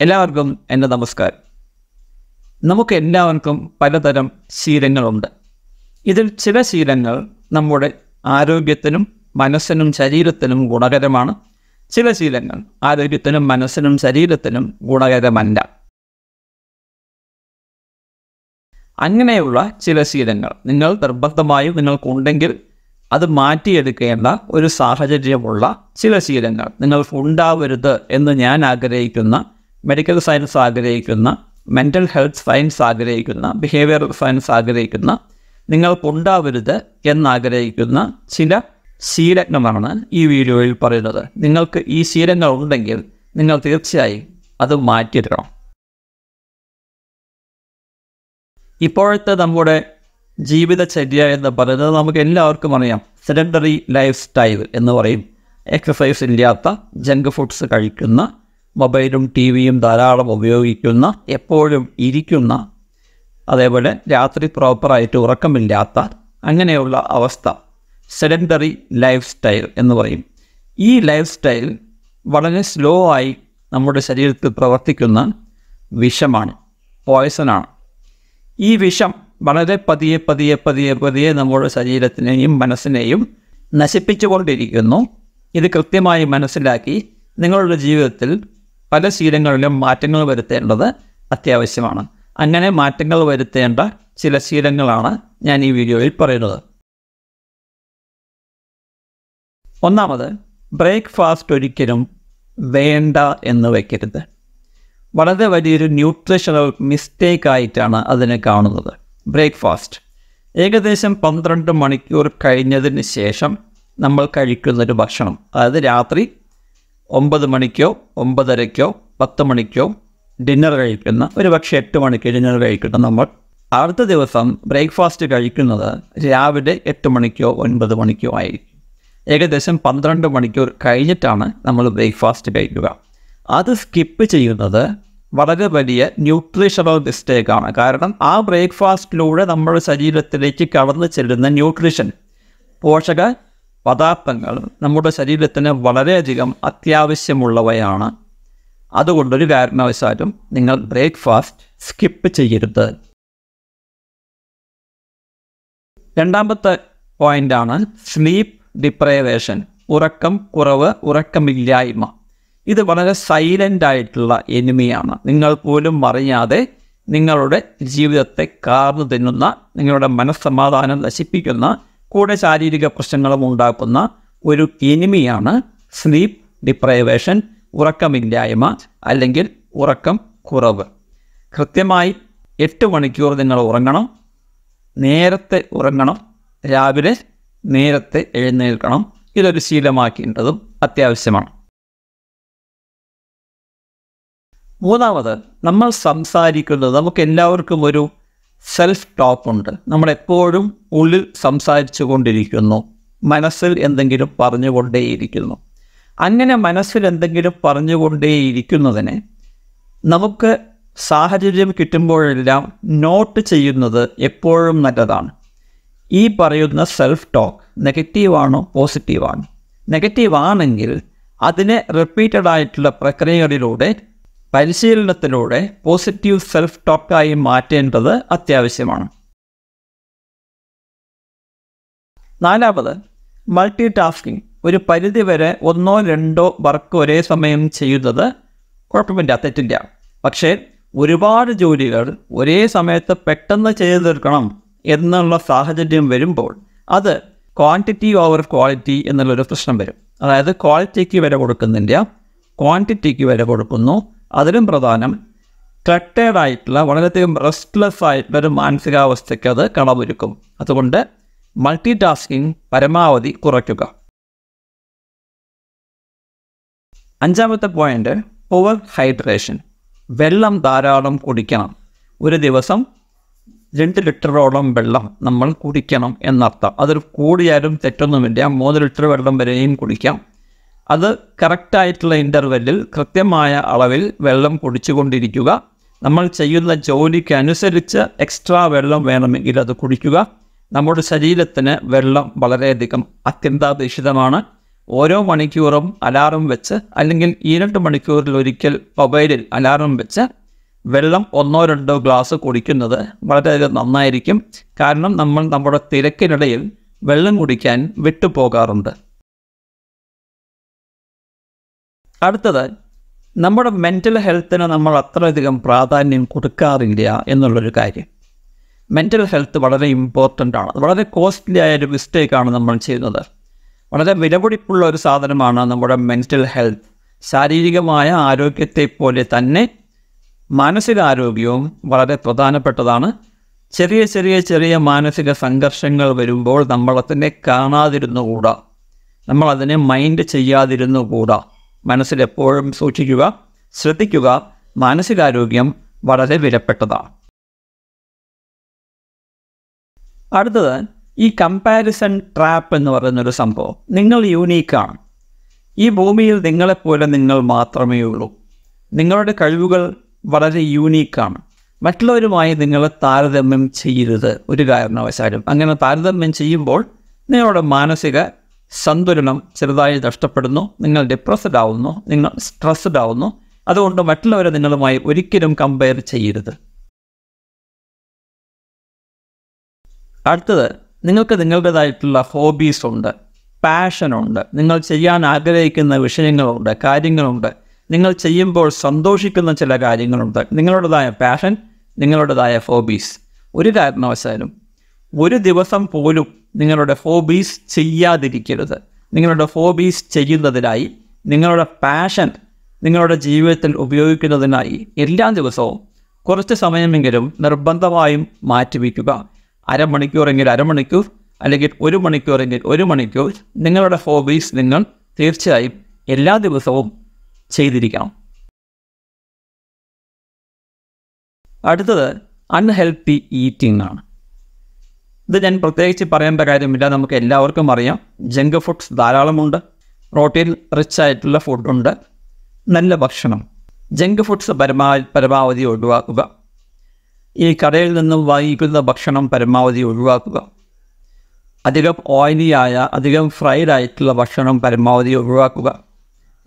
എല്ലാവർക്കും എന്റെ നമസ്കാരം. നമുക്ക് എല്ലാവർക്കും പലതരം ശീലങ്ങളുണ്ട്. ഇതിൽ ചില ശീലങ്ങൾ നമ്മുടെ ആരോഗ്യത്തിനും മനസ്സിനും ശരീരത്തിനും ഗുണകരമാണ്. ചില ശീലങ്ങൾ ആരോഗ്യത്തിനും മനസ്സിനും ശരീരത്തിനും ഗുണകരമല്ല. അങ്ങനെയുള്ള ചില ശീലങ്ങൾ നിങ്ങൾ നിർബന്ധമായും നിങ്ങൾക്കുണ്ടെങ്കിൽ അത് മാറ്റിയെടുക്കേണ്ട ഒരു സാഹചര്യമുള്ള ചില ശീലങ്ങൾ നിങ്ങൾക്ക് ഉണ്ടാവരുത് എന്ന് ഞാൻ ആഗ്രഹിക്കുന്ന മെഡിക്കൽ സയൻസ് ആഗ്രഹിക്കുന്ന മെന്റൽ ഹെൽത്ത് സയൻസ് ആഗ്രഹിക്കുന്ന ബിഹേവിയർ സയൻസ് ആഗ്രഹിക്കുന്ന നിങ്ങൾക്കുണ്ടാവരുത് എന്നാഗ്രഹിക്കുന്ന ചില ശീലങ്ങളാണ് ഈ വീഡിയോയിൽ പറയുന്നത്. നിങ്ങൾക്ക് ഈ ശീലങ്ങൾ ഉണ്ടെങ്കിൽ നിങ്ങൾ തീർച്ചയായും അത് മാറ്റിയിടണം. ഇപ്പോഴത്തെ നമ്മുടെ ജീവിതചര്യ എന്ന് പറയുന്നത് നമുക്ക് എല്ലാവർക്കും അറിയാം. സെഡൻഡറി ലൈഫ് സ്റ്റൈൽ എന്ന് പറയും. എക്സസൈസ് ഇല്ലാത്ത ജങ്ക് ഫുഡ്സ് കഴിക്കുന്ന മൊബൈലും ടി വിയും ധാരാളം ഉപയോഗിക്കുന്ന എപ്പോഴും ഇരിക്കുന്ന അതേപോലെ രാത്രി പ്രോപ്പറായിട്ട് ഉറക്കമില്ലാത്ത അങ്ങനെയുള്ള അവസ്ഥ. സെഡൻഡറി ലൈഫ് സ്റ്റൈൽ എന്ന് പറയും. ഈ ലൈഫ് സ്റ്റൈൽ വളരെ സ്ലോ ആയി നമ്മുടെ ശരീരത്തിൽ പ്രവർത്തിക്കുന്ന വിഷമാണ്. പോയ്സണാണ്. ഈ വിഷം വളരെ പതിയെ പതിയെ പതിയെ പതിയെ നമ്മുടെ ശരീരത്തിനെയും മനസ്സിനെയും നശിപ്പിച്ചുകൊണ്ടിരിക്കുന്നു. ഇത് കൃത്യമായി മനസ്സിലാക്കി നിങ്ങളുടെ ജീവിതത്തിൽ പല ശീലങ്ങളിലും മാറ്റങ്ങൾ വരുത്തേണ്ടത് അത്യാവശ്യമാണ്. അങ്ങനെ മാറ്റങ്ങൾ വരുത്തേണ്ട ചില ശീലങ്ങളാണ് ഞാൻ ഈ വീഡിയോയിൽ പറയുന്നത്. ഒന്നാമത് ബ്രേക്ക്ഫാസ്റ്റ് ഒരിക്കലും വേണ്ട എന്ന് വയ്ക്കരുത് വളരെ വലിയൊരു ന്യൂട്രീഷണൽ മിസ്റ്റേക്ക് ആയിട്ടാണ് അതിനെ കാണുന്നത് ബ്രേക്ക്ഫാസ്റ്റ്. ഏകദേശം പന്ത്രണ്ട് മണിക്കൂർ കഴിഞ്ഞതിന് ശേഷം നമ്മൾ കഴിക്കുന്നൊരു ഭക്ഷണം. അതായത് രാത്രി ഒമ്പത് മണിക്കോ ഒമ്പതരയ്ക്കോ പത്ത് മണിക്കോ ഡിന്നർ കഴിക്കുന്ന ഒരു പക്ഷേ എട്ട് മണിക്ക് ഡിന്നർ കഴിക്കുന്ന നമ്മൾ അടുത്ത ദിവസം ബ്രേക്ക്ഫാസ്റ്റ് കഴിക്കുന്നത് രാവിലെ എട്ട് മണിക്കോ ഒൻപത് മണിക്കോ ആയിരിക്കും. ഏകദേശം പന്ത്രണ്ട് മണിക്കൂർ കഴിഞ്ഞിട്ടാണ് നമ്മൾ ബ്രേക്ക്ഫാസ്റ്റ് കഴിക്കുക. അത് സ്കിപ്പ് ചെയ്യുന്നത് വളരെ വലിയ ന്യൂട്രീഷണൽ മിസ്റ്റേക്കാണ് കാരണം ആ ബ്രേക്ക്ഫാസ്റ്റിലൂടെ നമ്മുടെ ശരീരത്തിലേക്ക് കടന്നു ചെല്ലുന്ന ന്യൂട്രീഷൻ പോഷക പദാർത്ഥങ്ങൾ നമ്മുടെ ശരീരത്തിന് വളരെയധികം അത്യാവശ്യമുള്ളവയാണ്. അതുകൊണ്ടൊരു കാരണവശാലും നിങ്ങൾ ബ്രേക്ക്ഫാസ്റ്റ് സ്കിപ്പ് ചെയ്യരുത്. രണ്ടാമത്തെ പോയിന്റാണ് സ്ലീപ്പ് ഡിപ്രൈവേഷൻ ഉറക്കം കുറവ് ഉറക്കമില്ലായ്മ. ഇത് വളരെ സൈലന്റ് ആയിട്ടുള്ള എനിമിയാണ്. നിങ്ങൾ പോലും അറിയാതെ നിങ്ങളുടെ ജീവിതത്തെ കാർന്നു തിന്നുന്ന നിങ്ങളുടെ മനസ്സമാധാനം നശിപ്പിക്കുന്ന കൂടെ ശാരീരിക പ്രശ്നങ്ങളും ഉണ്ടാക്കുന്ന ഒരു എനിമിയാണ് സ്ലീപ്പ് ഡിപ്രൈവേഷൻ ഉറക്കമില്ലായ്മ അല്ലെങ്കിൽ ഉറക്കം കുറവ്. കൃത്യമായി എട്ട് മണിക്കൂർ നിങ്ങൾ ഉറങ്ങണം നേരത്തെ ഉറങ്ങണം രാവിലെ നേരത്തെ എഴുന്നേൽക്കണം. ഇതൊരു ശീലമാക്കേണ്ടതും അത്യാവശ്യമാണ്. മൂന്നാമത് നമ്മൾ സംസാരിക്കുന്നത് നമുക്ക് എല്ലാവർക്കും ഒരു സെൽഫ് ടോക്ക് ഉണ്ട്. നമ്മൾ എപ്പോഴും ഉള്ളിൽ സംസാരിച്ചു കൊണ്ടിരിക്കുന്നു. മനസ്സിൽ എന്തെങ്കിലും പറഞ്ഞുകൊണ്ടേയിരിക്കുന്നു അങ്ങനെ മനസ്സിൽ എന്തെങ്കിലും പറഞ്ഞുകൊണ്ടേയിരിക്കുന്നതിനെ നമുക്ക് സാഹചര്യം കിട്ടുമ്പോഴെല്ലാം നോട്ട് ചെയ്യുന്നത് എപ്പോഴും നല്ലതാണ്. ഈ പറയുന്ന സെൽഫ് ടോക്ക് നെഗറ്റീവാണോ പോസിറ്റീവാണോ നെഗറ്റീവാണെങ്കിൽ അതിനെ റിപ്പീറ്റഡ് ആയിട്ടുള്ള പ്രക്രിയകളിലൂടെ പരിശീലനത്തിലൂടെ പോസിറ്റീവ് സെൽഫ് ടോക്കായി മാറ്റേണ്ടത് അത്യാവശ്യമാണ്. നാലാമത് മൾട്ടി ടാസ്കിങ് ഒരു പരിധിവരെ ഒന്നോ രണ്ടോ വർക്ക് ഒരേ സമയം ചെയ്യുന്നത് കുഴപ്പമില്ല തെറ്റില്ല. പക്ഷേ ഒരുപാട് ജോലികൾ ഒരേ സമയത്ത് പെട്ടെന്ന് ചെയ്തു തീർക്കണം എന്നുള്ള സാഹചര്യം വരുമ്പോൾ അത് ക്വാണ്ടിറ്റി ഓവർ ക്വാളിറ്റി എന്നുള്ളൊരു പ്രശ്നം വരും. അതായത് ക്വാളിറ്റിക്ക് വില കൊടുക്കുന്നില്ല ക്വാണ്ടിറ്റിക്ക് വില കൊടുക്കുന്നു അതിലും പ്രധാനം ക്ലട്ടേഡ് ആയിട്ടുള്ള വളരെയധികം റെസ്റ്റ്ലെസ് ആയിട്ടുള്ള ഒരു മാനസികാവസ്ഥയ്ക്ക് അത് കളമൊരുക്കും അതുകൊണ്ട് മൾട്ടി ടാസ്കിങ് പരമാവധി കുറയ്ക്കുക. അഞ്ചാമത്തെ പോയിന്റ് ഓവർ ഹൈഡ്രേഷൻ വെള്ളം ധാരാളം കുടിക്കണം. ഒരു ദിവസം രണ്ട് ലിറ്ററോളം വെള്ളം നമ്മൾ കുടിക്കണം എന്നർത്ഥം. അതൊരു കൂടിയാലും തെറ്റൊന്നുമില്ല. മൂന്ന് ലിറ്റർ വെള്ളം വരെയും കുടിക്കാം. അത് കറക്റ്റായിട്ടുള്ള ഇന്റർവെല്ലിൽ കൃത്യമായ അളവിൽ വെള്ളം കുടിച്ചുകൊണ്ടിരിക്കുക. നമ്മൾ ചെയ്യുന്ന ജോലിക്ക് അനുസരിച്ച് എക്സ്ട്രാ വെള്ളം വേണമെങ്കിൽ അത് കുടിക്കുക. നമ്മുടെ ശരീരത്തിന് വെള്ളം വളരെയധികം അത്യന്താപേക്ഷിതമാണ്. ഓരോ മണിക്കൂറും അലാറം വെച്ച് അല്ലെങ്കിൽ ഈ രണ്ട് മണിക്കൂറിൽ ഒരിക്കൽ മൊബൈലിൽ അലാറം വെച്ച് വെള്ളം ഒന്നോ രണ്ടോ ഗ്ലാസ് കുടിക്കുന്നത് വളരെയധികം നന്നായിരിക്കും. കാരണം നമ്മൾ നമ്മുടെ തിരക്കിനിടയിൽ വെള്ളം കുടിക്കാൻ വിട്ടുപോകാറുണ്ട്. അടുത്തത് നമ്മുടെ മെന്റൽ ഹെൽത്തിന് നമ്മൾ അത്രയധികം പ്രാധാന്യം കൊടുക്കാറില്ല എന്നുള്ളൊരു കാര്യം. മെന്റൽ ഹെൽത്ത് വളരെ ഇമ്പോർട്ടന്റ് ആണ്. വളരെ കോസ്റ്റ്ലി ആയ ഒരു മിസ്റ്റേക്കാണ് നമ്മൾ ചെയ്യുന്നത്. വളരെ വിലപിടിപ്പുള്ള ഒരു സാധനമാണ് നമ്മുടെ മെന്റൽ ഹെൽത്ത് ശാരീരികമായ ആരോഗ്യത്തെ പോലെ തന്നെ മാനസികാരോഗ്യവും വളരെ പ്രധാനപ്പെട്ടതാണ്. ചെറിയ ചെറിയ ചെറിയ മാനസിക സംഘർഷങ്ങൾ വരുമ്പോൾ നമ്മളതിനെ കാണാതിരുന്നുകൂടാ. നമ്മളതിനെ മൈൻഡ് ചെയ്യാതിരുന്നുകൂടാ. മനസ്സിലെപ്പോഴും സൂക്ഷിക്കുക ശ്രദ്ധിക്കുക മാനസികാരോഗ്യം വളരെ വിലപ്പെട്ടതാണ്. അടുത്തത് ഈ കമ്പാരിസൺ ട്രാപ്പ് എന്ന് പറയുന്നൊരു സംഭവം നിങ്ങൾ യൂണീക്കാണ് ഈ ഭൂമിയിൽ നിങ്ങളെപ്പോലെ നിങ്ങൾ മാത്രമേ ഉള്ളൂ. നിങ്ങളുടെ കഴിവുകൾ വളരെ യൂണീക്കാണ് മറ്റുള്ളവരുമായി നിങ്ങൾ താരതമ്യം ചെയ്യരുത് ഒരു കാരണവശാലും. അങ്ങനെ താരതമ്യം ചെയ്യുമ്പോൾ നിങ്ങളുടെ മാനസിക സന്തുലനം ചെറുതായി നഷ്ടപ്പെടുന്നു നിങ്ങൾ ഡിപ്രസ്ഡ് ആവുന്നു നിങ്ങൾ സ്ട്രെസ്ഡ് ആവുന്നു. അതുകൊണ്ട് മറ്റുള്ളവരെ നിങ്ങളുമായി ഒരിക്കലും കമ്പയർ ചെയ്യരുത്. അടുത്തത് നിങ്ങൾക്ക് നിങ്ങളുടേതായിട്ടുള്ള ഹോബീസ് ഉണ്ട് പാഷനുണ്ട് നിങ്ങൾ ചെയ്യാൻ ആഗ്രഹിക്കുന്ന വിഷയങ്ങളുണ്ട് കാര്യങ്ങളുണ്ട്. നിങ്ങൾ ചെയ്യുമ്പോൾ സന്തോഷിക്കുന്ന ചില കാര്യങ്ങളുണ്ട്. നിങ്ങളുടേതായ പാഷൻ നിങ്ങളുടേതായ ഹോബീസ് ഒരു കാരണവശാലും ഒരു ദിവസം പോലും നിങ്ങളുടെ ഹോബീസ് ചെയ്യാതിരിക്കരുത്. നിങ്ങളുടെ ഹോബീസ് ചെയ്യുന്നതിനായി നിങ്ങളുടെ പാഷൻ നിങ്ങളുടെ ജീവിതത്തിൽ ഉപയോഗിക്കുന്നതിനായി എല്ലാ ദിവസവും കുറച്ച് സമയമെങ്കിലും നിർബന്ധമായും മാറ്റിവെക്കുക. അരമണിക്കൂറെങ്കിൽ അരമണിക്കൂർ അല്ലെങ്കിൽ ഒരു മണിക്കൂറെങ്കിൽ ഒരു മണിക്കൂർ നിങ്ങളുടെ ഹോബീസ് നിങ്ങൾ തീർച്ചയായും എല്ലാ ദിവസവും ചെയ്തിരിക്കണം. അടുത്തത് അൺഹെൽത്തി ഈറ്റിംഗ് ആണ്. ഇത് ഞാൻ പ്രത്യേകിച്ച് പറയേണ്ട കാര്യമില്ല. നമുക്ക് എല്ലാവർക്കും അറിയാം. ജങ്ക് ഫുഡ്സ് ധാരാളമുണ്ട്. പ്രോട്ടീൻ റിച്ച് ആയിട്ടുള്ള ഫുഡുണ്ട് നല്ല ഭക്ഷണം. ജങ്ക് ഫുഡ്സ് പരമാ പരമാവധി ഒഴിവാക്കുക. ഈ കടയിൽ നിന്നും വാങ്ങിക്കുന്ന ഭക്ഷണം പരമാവധി ഒഴിവാക്കുക. അധികം ഓയിലി ആയ അധികം ഫ്രൈഡ് ആയിട്ടുള്ള ഭക്ഷണം പരമാവധി ഒഴിവാക്കുക.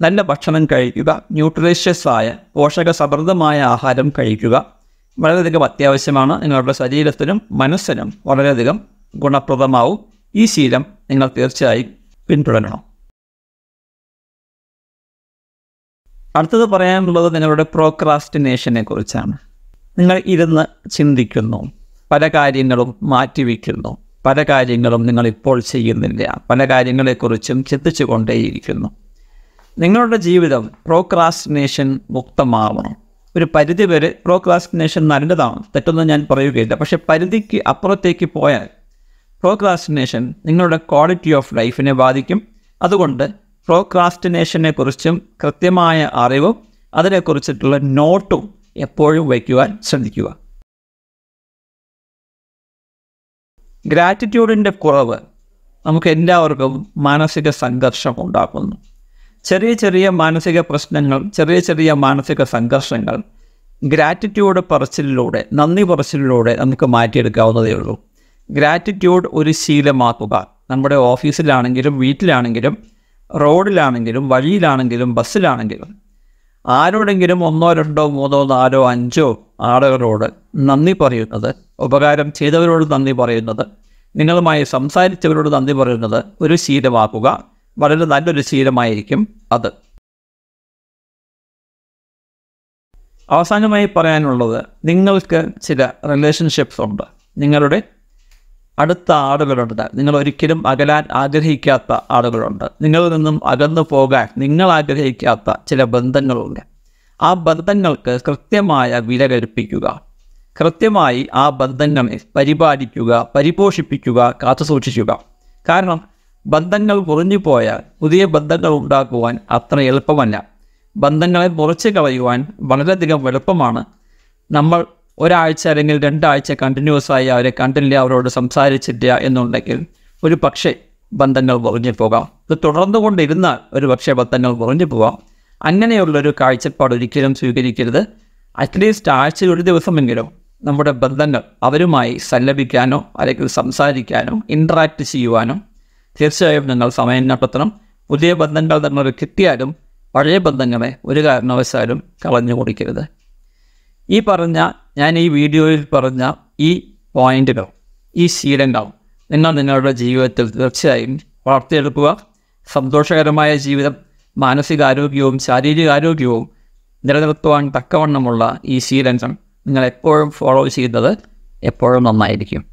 നല്ല ഭക്ഷണം കഴിക്കുക. ന്യൂട്രീഷ്യസ് ആയ പോഷകസമൃദ്ധമായ ആഹാരം കഴിക്കുക. വളരെയധികം അത്യാവശ്യമാണ്. നിങ്ങളുടെ ശരീരത്തിനും മനസ്സിനും വളരെയധികം ഗുണപ്രദമാവും. ഈ ശീലം നിങ്ങൾ തീർച്ചയായും പിന്തുടരണം. അടുത്തത് പറയാനുള്ളത് നിങ്ങളുടെ പ്രോക്രാസ്റ്റിനേഷനെ കുറിച്ചാണ്. നിങ്ങൾ ഇരുന്ന് ചിന്തിക്കുന്നു. പല കാര്യങ്ങളും മാറ്റിവെക്കുന്നു. പല കാര്യങ്ങളും നിങ്ങൾ ഇപ്പോൾ ചെയ്യുന്നില്ല. പല കാര്യങ്ങളെക്കുറിച്ചും ചിന്തിച്ചു കൊണ്ടേയിരിക്കുന്നു നിങ്ങളുടെ ജീവിതം പ്രോക്രാസ്റ്റിനേഷൻ മുക്തമാവണം ഒരു പരിധി വരെ പ്രോക്രാസ്റ്റിനേഷൻ നല്ലതാണ് തെറ്റൊന്നും ഞാൻ പറയുകയില്ല. പക്ഷേ പരിധിക്ക് അപ്പുറത്തേക്ക് പോയാൽ പ്രോക്രാസ്റ്റിനേഷൻ നിങ്ങളുടെ ക്വാളിറ്റി ഓഫ് ലൈഫിനെ ബാധിക്കും. അതുകൊണ്ട് പ്രോക്രാസ്റ്റിനേഷനെ കുറിച്ചും കൃത്യമായ അറിവും അതിനെക്കുറിച്ചിട്ടുള്ള നോട്ടും എപ്പോഴും വയ്ക്കുവാൻ ശ്രദ്ധിക്കുക. ഗ്രാറ്റിറ്റ്യൂഡിന്റെ കുറവ് നമുക്ക് എല്ലാവർക്കും മാനസിക സംഘർഷം ഉണ്ടാക്കുന്നു. ചെറിയ ചെറിയ മാനസിക പ്രശ്നങ്ങൾ ചെറിയ ചെറിയ മാനസിക സംഘർഷങ്ങൾ ഗ്രാറ്റിറ്റ്യൂഡ് പറച്ചിലൂടെ നന്ദി പറച്ചിലൂടെ നമുക്ക് മാറ്റിയെടുക്കാവുന്നതേ ഉള്ളൂ. ഗ്രാറ്റിറ്റ്യൂഡ് ഒരു ശീലമാക്കുക. നമ്മുടെ ഓഫീസിലാണെങ്കിലും വീട്ടിലാണെങ്കിലും റോഡിലാണെങ്കിലും വഴിയിലാണെങ്കിലും ബസ്സിലാണെങ്കിലും ആരോടെങ്കിലും ഒന്നോ രണ്ടോ മൂന്നോ നാലോ അഞ്ചോ ആളുകളോട് നന്ദി പറയുന്നത് ഉപകാരം ചെയ്തവരോട് നന്ദി പറയുന്നത് നിങ്ങളുമായി സംസാരിച്ചവരോട് നന്ദി പറയുന്നത് ഒരു ശീലമാക്കുക. വളരെ നല്ലൊരു ശീലമായിരിക്കും അത്. അവസാനമായി പറയാനുള്ളത് നിങ്ങൾക്ക് ചില റിലേഷൻഷിപ്സ് ഉണ്ട്. നിങ്ങളുടെ അടുത്ത ആളുകളുണ്ട്. നിങ്ങൾ ഒരിക്കലും അകലാൻ ആഗ്രഹിക്കാത്ത ആളുകളുണ്ട്. നിങ്ങളിൽ നിന്നും അകന്നു പോകാൻ നിങ്ങൾ ആഗ്രഹിക്കാത്ത ചില ബന്ധങ്ങളുണ്ട്. ആ ബന്ധങ്ങൾക്ക് കൃത്യമായ വില കൽപ്പിക്കുക. കൃത്യമായി ആ ബന്ധങ്ങളെ പരിപാലിക്കുക പരിപോഷിപ്പിക്കുക കാത്തുസൂക്ഷിക്കുക. കാരണം ബന്ധങ്ങൾ കുറഞ്ഞു പോയാൽ പുതിയ ബന്ധങ്ങൾ ഉണ്ടാക്കുവാൻ അത്ര എളുപ്പമല്ല. ബന്ധങ്ങളെ മുറിച്ച് കളയുവാൻ വളരെയധികം എളുപ്പമാണ്. നമ്മൾ ഒരാഴ്ച അല്ലെങ്കിൽ രണ്ടാഴ്ച കണ്ടിന്യൂസ് ആയി അവരെ കണ്ടില്ല അവരോട് സംസാരിച്ചില്ല എന്നുണ്ടെങ്കിൽ ഒരു പക്ഷേ ബന്ധങ്ങൾ കുറഞ്ഞു പോകാം. ഇത് തുടർന്നുകൊണ്ടിരുന്നാൽ ഒരു പക്ഷേ ബന്ധങ്ങൾ മുറിഞ്ഞു പോകാം. അങ്ങനെയുള്ളൊരു കാഴ്ചപ്പാട് ഒരിക്കലും സ്വീകരിക്കരുത്. അറ്റ്ലീസ്റ്റ് ആഴ്ചയിൽ ഒരു ദിവസമെങ്കിലും നമ്മുടെ ബന്ധങ്ങൾ അവരുമായി സല്ലപിക്കാനോ അല്ലെങ്കിൽ സംസാരിക്കാനോ ഇൻട്രാക്ട് ചെയ്യുവാനോ തീർച്ചയായും നിങ്ങൾ സമയം കണ്ടെത്തണം പുതിയ ബന്ധങ്ങൾ നിങ്ങൾ കിട്ടിയാലും പഴയ ബന്ധങ്ങളെ ഒരു കാരണവശാലും കളഞ്ഞു കൊടുക്കരുത്. ഈ പറഞ്ഞ ഞാൻ ഈ വീഡിയോയിൽ പറഞ്ഞ ഈ പോയിന്റുകൾ ഈ ശീലങ്ങളും നിങ്ങൾ നിങ്ങളുടെ ജീവിതത്തിൽ തീർച്ചയായും വളർത്തിയെടുക്കുക. സന്തോഷകരമായ ജീവിതം മാനസികാരോഗ്യവും ശാരീരികാരോഗ്യവും നിലനിർത്തുവാൻ തക്കവണ്ണമുള്ള ഈ ശീലങ്ങൾ നിങ്ങൾ എപ്പോഴും ഫോളോ ചെയ്യുന്നത് എപ്പോഴും നന്നായിരിക്കും.